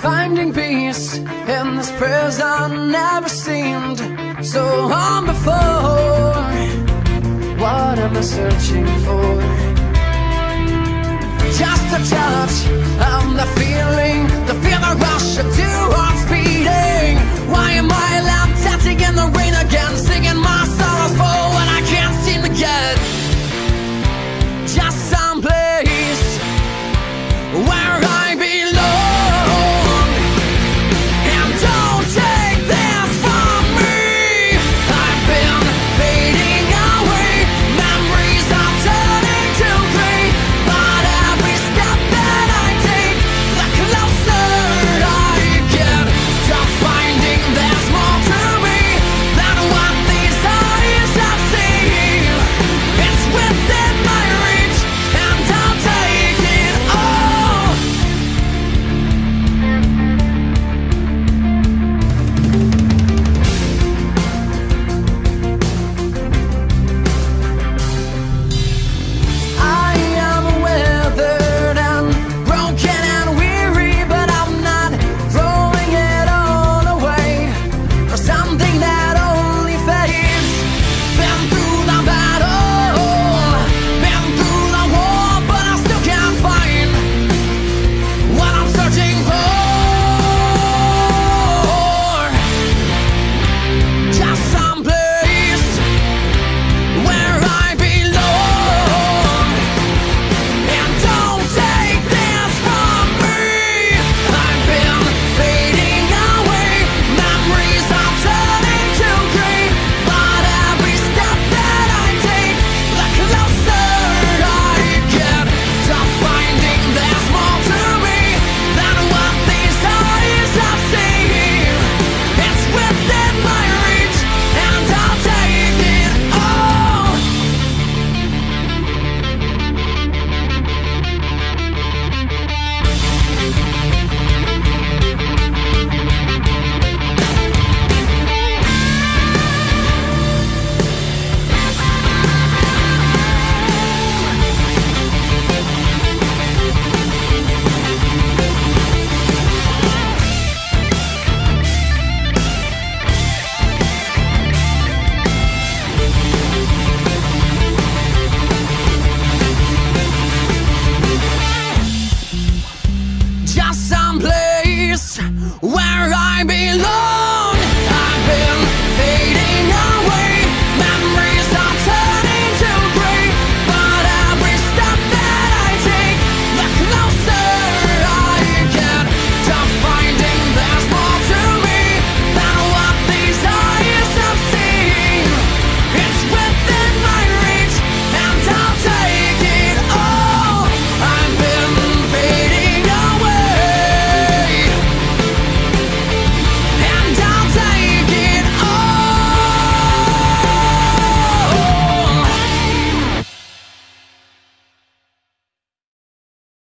Finding peace in this prison never seemed so hard before